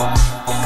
Bye.